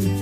you.